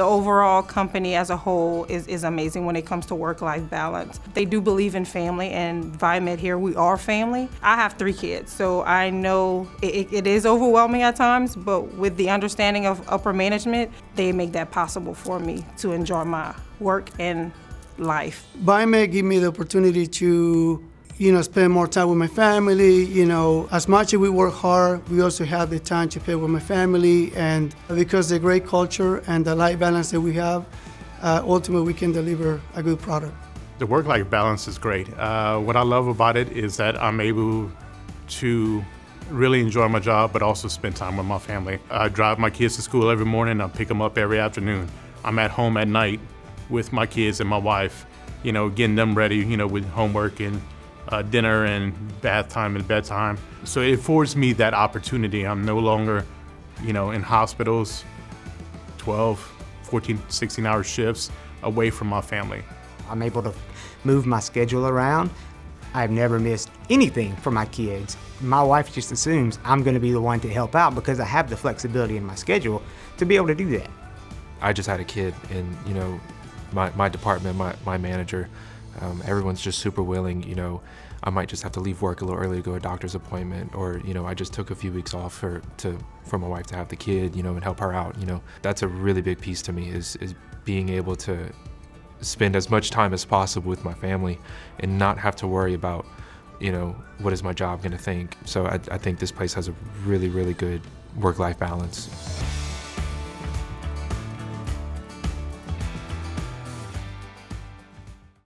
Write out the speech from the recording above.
the overall company as a whole is, is amazing when it comes to work-life balance. They do believe in family, and Viemed here, we are family. I have three kids, so I know it, it is overwhelming at times, but with the understanding of upper management, they make that possible for me to enjoy my work and life. Viemed give me the opportunity to you know, spend more time with my family. You know, as much as we work hard, we also have the time to play with my family. And because the great culture and the life balance that we have, uh, ultimately we can deliver a good product. The work-life balance is great. Uh, what I love about it is that I'm able to really enjoy my job, but also spend time with my family. I drive my kids to school every morning. I pick them up every afternoon. I'm at home at night with my kids and my wife, you know, getting them ready, you know, with homework and uh, dinner and bath time and bedtime. So it affords me that opportunity. I'm no longer, you know, in hospitals 12, 14, 16 hour shifts away from my family. I'm able to move my schedule around. I've never missed anything for my kids. My wife just assumes I'm going to be the one to help out because I have the flexibility in my schedule to be able to do that. I just had a kid and, you know, my, my department, my, my manager, um, everyone's just super willing, you know, I might just have to leave work a little early to go to a doctor's appointment, or you know, I just took a few weeks off for to for my wife to have the kid, you know, and help her out. You know, that's a really big piece to me is is being able to spend as much time as possible with my family and not have to worry about, you know, what is my job going to think. So I, I think this place has a really really good work-life balance.